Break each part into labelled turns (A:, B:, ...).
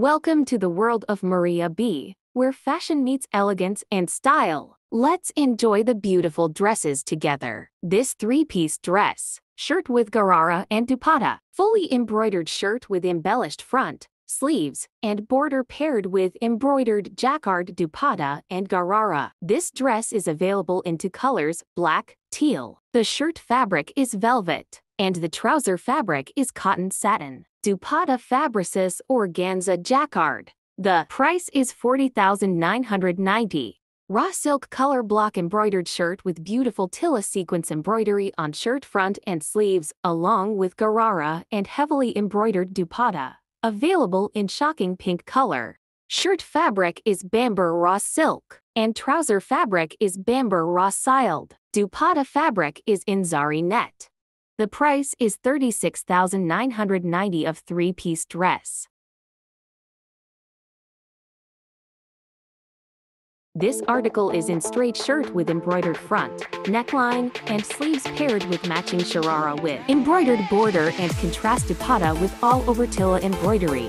A: Welcome to the world of Maria B, where fashion meets elegance and style. Let's enjoy the beautiful dresses together. This three-piece dress, shirt with garara and dupatta, fully embroidered shirt with embellished front, sleeves, and border paired with embroidered jacquard dupatta and garara. This dress is available into colors black, teal. The shirt fabric is velvet, and the trouser fabric is cotton satin. Dupatta Fabricis Organza Jacquard. The price is 40,990. Raw silk color block embroidered shirt with beautiful Tilla sequins embroidery on shirt front and sleeves, along with garara and heavily embroidered dupatta. Available in shocking pink color. Shirt fabric is Bamber raw silk, and trouser fabric is Bamber raw siled. Dupatta fabric is Inzari net. The price is 36,990 of three-piece dress. This article is in straight shirt with embroidered front, neckline, and sleeves paired with matching sharara with embroidered border and contrast dupatta with all over tilla embroidery.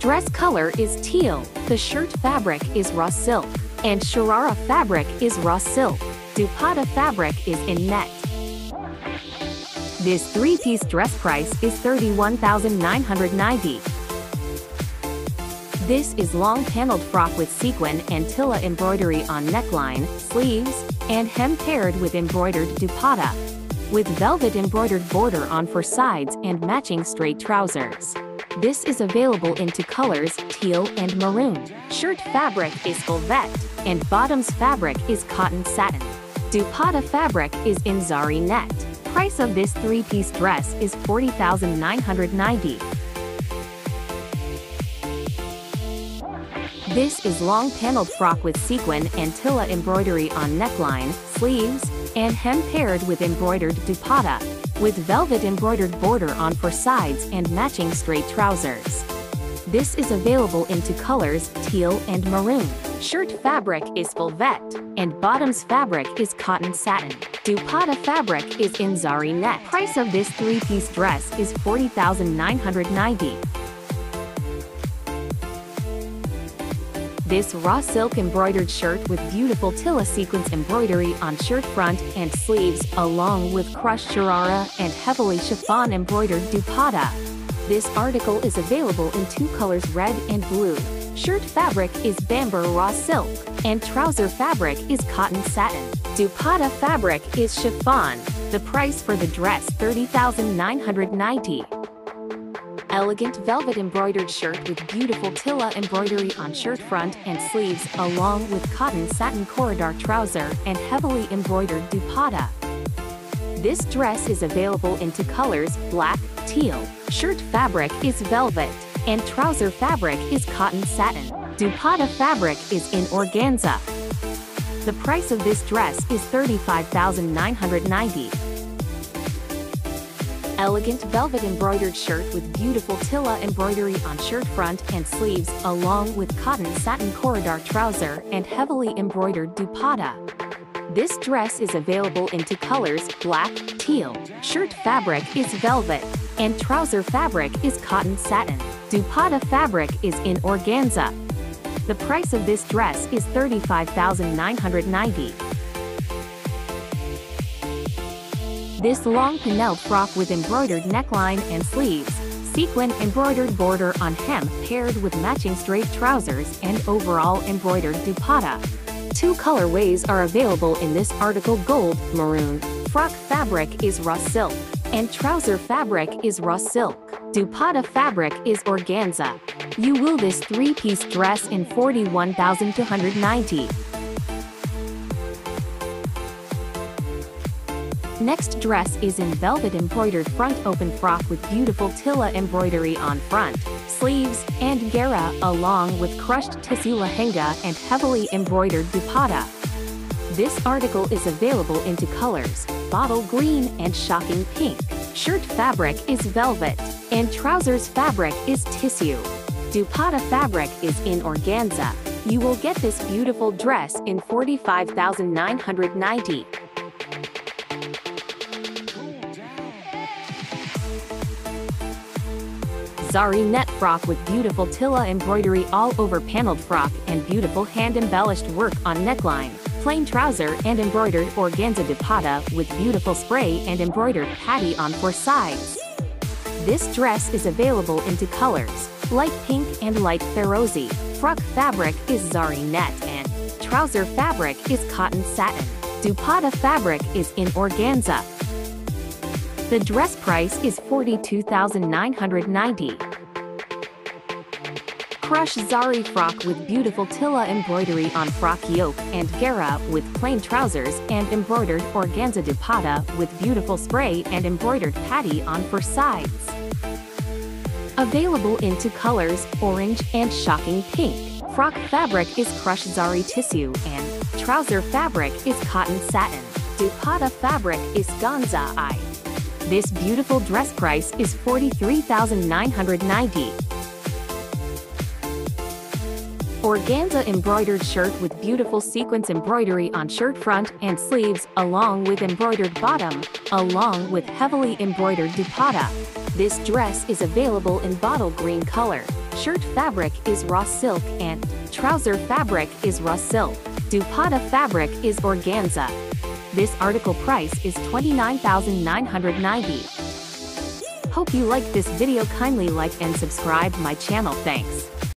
A: Dress color is teal, the shirt fabric is raw silk, and sharara fabric is raw silk. Dupatta fabric is in net. This three-piece dress price is 31,990. This is long paneled frock with sequin and tilla embroidery on neckline, sleeves, and hem paired with embroidered dupatta, with velvet embroidered border on for sides and matching straight trousers. This is available into colors teal and maroon. Shirt fabric is velvet, and bottoms fabric is cotton satin. Dupatta fabric is Inzari net price of this three-piece dress is 40,990. This is long paneled frock with sequin and tilla embroidery on neckline, sleeves, and hem paired with embroidered dupatta, with velvet embroidered border on for sides and matching straight trousers. This is available into colors teal and maroon. Shirt fabric is velvet, and bottoms fabric is cotton satin. Dupatta fabric is Inzari net. Price of this three-piece dress is 40,990. This raw silk embroidered shirt with beautiful Tilla sequins embroidery on shirt front and sleeves, along with crushed sharara and heavily chiffon embroidered dupatta. This article is available in two colors red and blue. Shirt fabric is Bamber raw silk, and trouser fabric is cotton satin. Dupatta fabric is chiffon. The price for the dress 30990 Elegant velvet embroidered shirt with beautiful Tilla embroidery on shirt front and sleeves along with cotton satin corridor trouser and heavily embroidered dupatta. This dress is available into colors black, teal. Shirt fabric is velvet, and trouser fabric is cotton satin. Dupatta fabric is in organza. The price of this dress is 35990 Elegant velvet embroidered shirt with beautiful Tilla embroidery on shirt front and sleeves, along with cotton satin corridor trouser and heavily embroidered dupatta. This dress is available into colors black, teal. Shirt fabric is velvet, and trouser fabric is cotton satin. Dupatta fabric is in organza. The price of this dress is 35990 This long panel frock with embroidered neckline and sleeves, sequin embroidered border on hem paired with matching straight trousers and overall embroidered dupatta. Two colorways are available in this article gold, maroon. Frock fabric is raw silk, and trouser fabric is raw silk. Dupatta fabric is organza. You will this three-piece dress in 41,290. Next dress is in velvet embroidered front open frock with beautiful Tilla embroidery on front, sleeves, and gara along with crushed tissue lehenga and heavily embroidered dupatta. This article is available into colors, bottle green and shocking pink. Shirt fabric is velvet, and trousers fabric is tissue. Dupatta fabric is in organza. You will get this beautiful dress in 45,990. Zari net frock with beautiful tilla embroidery all over paneled frock and beautiful hand-embellished work on neckline. Plain trouser and embroidered organza dupatta with beautiful spray and embroidered patty on four sides. This dress is available into colors, light pink and light ferozy. Frock fabric is Zari net and trouser fabric is cotton satin. Dupatta fabric is in organza. The dress price is 42990 Crush Zari frock with beautiful tilla embroidery on frock yoke and gara with plain trousers and embroidered organza dupatta with beautiful spray and embroidered patty on for sides. Available into colors, orange and shocking pink. Frock fabric is crushed zari tissue and trouser fabric is cotton satin. Dupatta fabric is ganza I. This beautiful dress price is 43990 Organza embroidered shirt with beautiful sequins embroidery on shirt front and sleeves, along with embroidered bottom, along with heavily embroidered dupatta. This dress is available in bottle green color. Shirt fabric is raw silk and trouser fabric is raw silk. Dupatta fabric is organza. This article price is 29990 Hope you liked this video kindly like and subscribe my channel thanks.